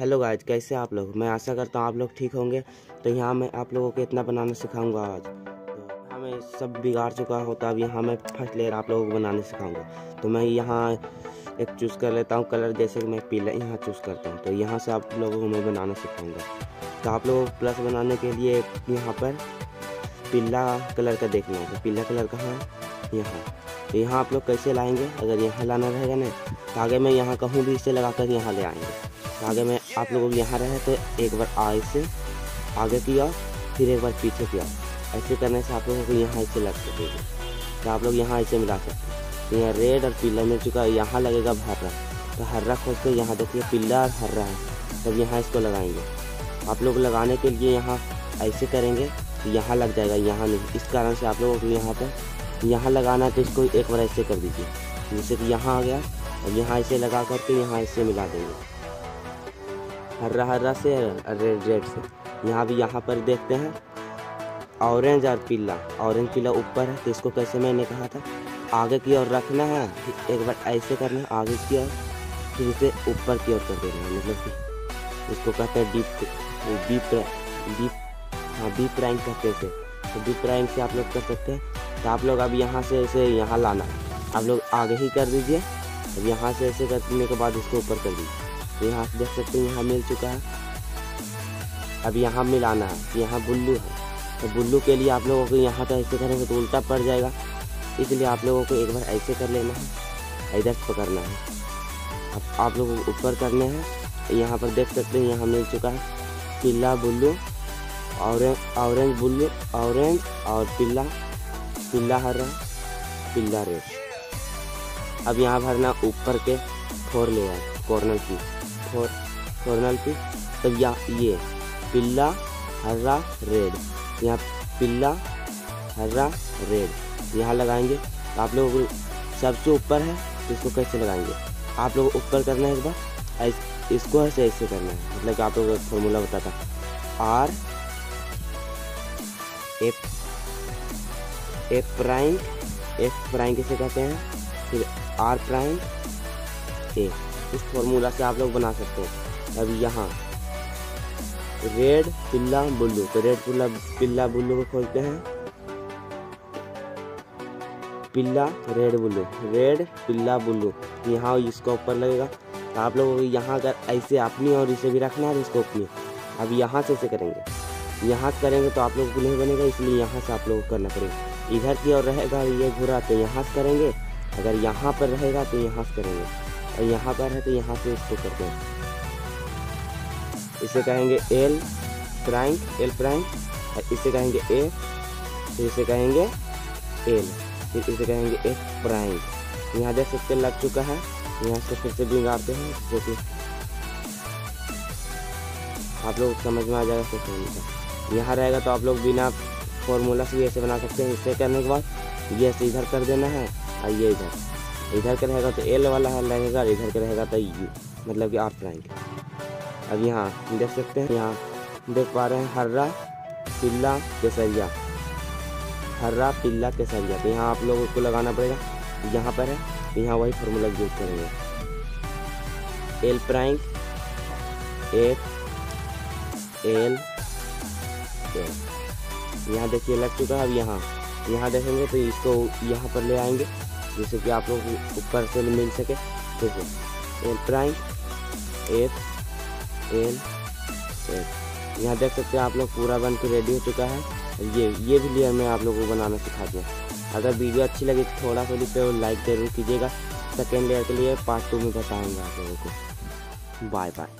Hello guys कैसे आप लोग? मैं आशा करता हूँ आप लोग ठीक होंगे। तो यहाँ मैं आप लोगों को इतना बनाना सिखाऊँगा आज। तो मैं सब बिगाड़ चुका हूँ तो अब यहाँ मैं फ़र्स्ट लेयर आप लोगों को बनाने सिखाऊँगा। तो मैं यहाँ एक चूज़ कर लेता हूँ कलर जैसे कि मैं पीला यहाँ चूज़ करता हूँ। तो यहाँ से आप लोगों को मैं बनाना सिखाऊँगा। तो आप लोगों को प्लस बनाने के लिए यहाँ पर पीला कलर का देखना है। तो पीला कलर कहाँ है यहाँ। तो यहाँ आप लोग कैसे लाएँगे? अगर यहाँ लाना रहेगा ना तो आगे मैं यहाँ कहूँ भी इसे लगा कर यहाँ ले आएँगे। तो आगे में आप लोग यहाँ रहे तो एक बार आगे से आगे किया, फिर एक बार पीछे किया। ऐसे करने से आप लोगों को यहाँ ऐसे लग सकेगी तो आप लोग यहाँ ऐसे मिला सकते हैं। तो यहाँ रेड और पीला मिल चुका है, यहाँ लगेगा हर्रा तो हर्रा खोज कर यहाँ देखिए, पीला और हर्रा है। तब यहाँ इसको लगाएँगे। आप लोग लगाने के लिए यहाँ ऐसे करेंगे तो यहाँ लग जाएगा, यहाँ नहीं। इस कारण से आप लोगों को यहाँ पर यहाँ लगाना है तो इसको एक बार ऐसे कर दीजिए। जैसे कि यहाँ आ गया और यहाँ ऐसे लगा करके यहाँ ऐसे मिला देंगे। हर्रा हर्रा से रेड रेड से। यहाँ भी यहाँ पर देखते हैं। ऑरेंज और पीला। ऑरेंज पीला ऊपर है तो इसको कैसे मैंने कहा था? आगे की ओर रखना है। एक बार ऐसे करना है, आगे की ओर। फिर इसे ऊपर की ओर कर देना है मतलब कि इसको कहते हैं डीप डीप डीप हाँ डीप प्राइंग कहते हैं तो डीप प्राइंग से आप लोग कर सकते हैं। तो आप लोग अब यहाँ से इसे यहाँ लाना आप लोग आगे ही कर दीजिए। अब यहाँ से ऐसे करने के बाद इसको ऊपर कर दीजिए। तो यहाँ देख सकते हैं यहाँ मिल चुका है, अब यहाँ मिलाना है, यहाँ बुल्लू है। तो बुल्लू के लिए आप लोगों को यहाँ तो ऐसे करेंगे तो उल्टा पड़ जाएगा। इसलिए आप लोगों को एक बार ऐसे कर लेना है, इधर पकड़ना है। अब आप लोगों को ऊपर करने हैं, यहाँ पर देख सकते हैं, यहाँ मिल चुका है। पीला blue orange orange blue orange और पीला पीला हरा पीला रेड। अब यहाँ भरना ऊपर के फोर लेयर, कॉर्नर की। फोर कॉर्नर की। तब या ये पिल्ला, हरा, रेड। यहाँ पिल्ला, हरा, रेड। यहाँ लगाएँगे। तो आप लोग सबसे ऊपर है तो इसको कैसे लगाएँगे? आप लोग ऊपर करना है एक बार। इसको ऐसे ऐसे करना है। मतलब कि आप लोगों फॉर्मूला बताता R F F prime F prime कैसे कहते हैं? फिर आर प्राइम ए इस फॉर्मूला से आप लोग बना सकते हो। अब यहाँ रेड पिल्ला बुल्लू तो रेड पिल्ला पिल्ला बुल्लू को खोलते हैं। पिल्ला रेड बुल्लू रेड पिल्ला बुल्लू, यहाँ इसका ऊपर लगेगा। तो आप लोगों यहाँ अगर ऐसे अपनी और इसे भी रखना है इसको अपनी। अब यहाँ से ऐसे करेंगे। यहाँ से करेंगे तो आप लोगों को नहीं बनेगा, इसलिए यहाँ से आप लोगों को करना पड़ेगा। इधर की ओर रहेगा ये घुरा तो यहाँ से करेंगे। अगर यहाँ पर रहेगा तो यहाँ से करेंगे। और यहाँ पर है तो यहाँ से इसको करते हैं। इसे कहेंगे एल प्राइंग एल प्राइंग और इसे कहेंगे ए फिर इसे कहेंगे एल फिर इसे कहेंगे एफ़ प्राइंग यहाँ देख सकते लग चुका है, यहाँ से फिर से बिगाड़ते हैं, जो कि आप लोग समझ में आ जाएगा सोचने का यहाँ रहेगा तो आप लोग बिना फॉर्मूला से ऐसे बना सकते हैं। इससे करने के बाद ये ऐसे इधर कर देना है, और ये इधर। इधर का रहेगा तो एल वाला लगेगा इधर का रहेगा तो यू मतलब कि आप लाएँगे अब यहाँ देख सकते हैं, यहाँ देख पा रहे हैं हर्रा पिल्ला केसरिया। हर्रा पिल्ला केसरिया। तो यहाँ आप लोगों को लगाना पड़ेगा। यहाँ पर है, यहाँ वही फॉर्मूला यूज़ करेंगे। L prime F L L यहाँ देखिए लग चुका है, अब यहाँ। यहाँ देखेंगे तो इसको यहाँ पर ले आएँगे। जिससे कि आप लोग ऊपर से मिल सके। देखो L prime F L F यहाँ देख सकते हैं आप लोग पूरा बन के रेडी हो चुका है। ये ये भी लेयर मैं आप लोगों को बनाना सिखा दिया। अगर वीडियो अच्छी लगी तो थोड़ा सा तो लाइक ज़रूर कीजिएगा। सेकेंड लेयर के लिए पार्ट टू में बताऊँगा आप लोगों को। Bye bye